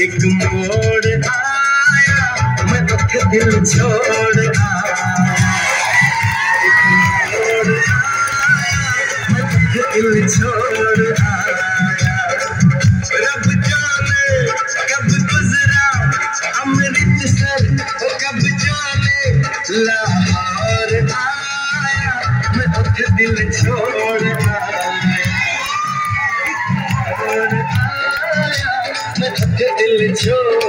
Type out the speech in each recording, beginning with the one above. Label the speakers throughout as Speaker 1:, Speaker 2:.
Speaker 1: एक मोड़ आया। मैं दुख दिल छोड़ आया। दिल छोड़ आया। रब जाने कब गुजरा अमृतसर वो कब जाने, लाहौर आया, मैं दुख दिल छोड़ आया। छोड़ आया, मैं दुख दिल छोड़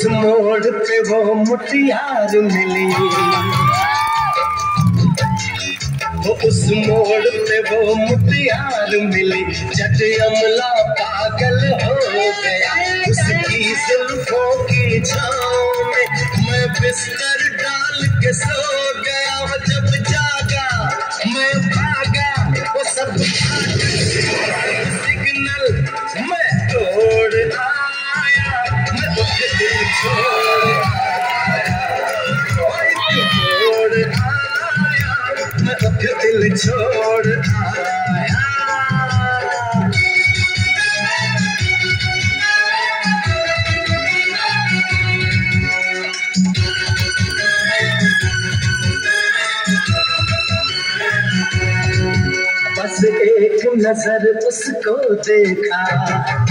Speaker 1: उस मोड़ पे वो मुटियार मिली। वो उस मोड़ पे वो मुटियार मिली। जट अमला पागल हो गया। उसकी जुल्फों की छाँव में मैं बिस्तर दिल छोड़ आया। बस एक नज़र उसको देखा।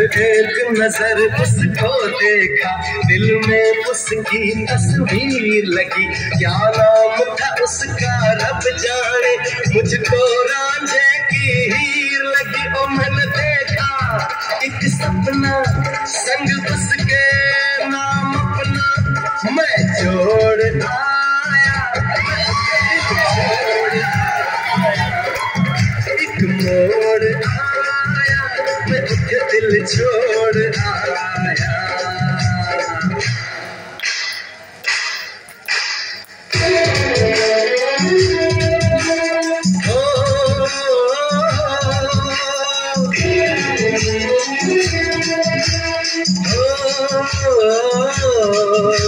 Speaker 1: एक नज़र उसको देखा। दिल में उसकी तस्वीर लगी। क्या नाम था उसका? रब जाने। मुझको रांझे की हीर लगी। ओ, मैंने देखा एक सपना। संग उसके नाम अपना। मैं जोड़ आया। एक मोड़ आया। दिल छोड़ आया ओ,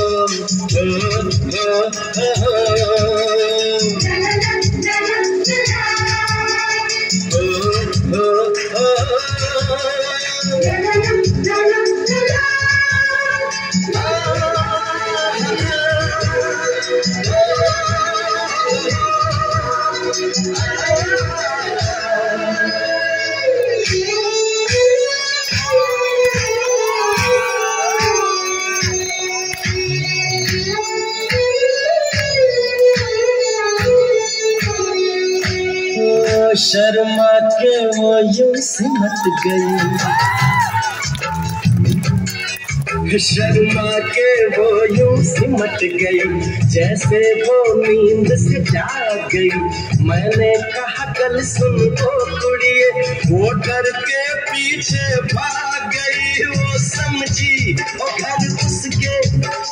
Speaker 1: शर्मा के वो यूँ सिमट गई। शर्मा के वो यूँ सिमट गई, जैसे वो नींद से जाग गई। मैंने कहा कल सुन तो कुड़िए, वो डर के पीछे भाग गई वो समझी? वो घर उसके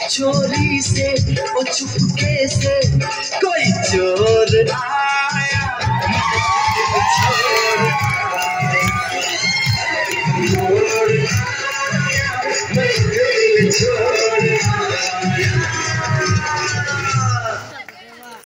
Speaker 1: चोरी से वो चुपके से आया, छोड़ आया, मैं दिल छोड़